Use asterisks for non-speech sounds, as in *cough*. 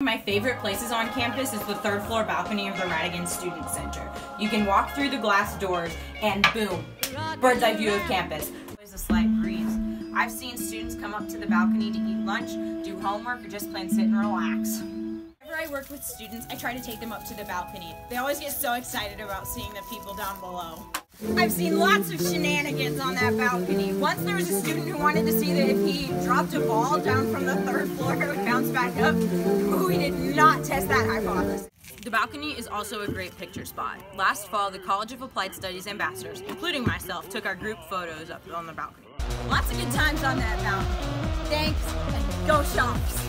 My favorite places on campus is the third floor balcony of the Rhatigan Student Center. You can walk through the glass doors and boom, bird's eye view of campus. There's a slight breeze. I've seen students come up to the balcony to eat lunch, do homework, or just plain sit and relax. Whenever I work with students, I try to take them up to the balcony. They always get so excited about seeing the people down below. I've seen lots of shenanigans on that balcony. Once there was a student who wanted to see that if he dropped a ball down from the third floor, *laughs* it would bounce back up. We did not test that hypothesis. The balcony is also a great picture spot. Last fall, the College of Applied Studies ambassadors, including myself, took our group photos up on the balcony. Lots of good times on that balcony. Thanks, and go Shocks!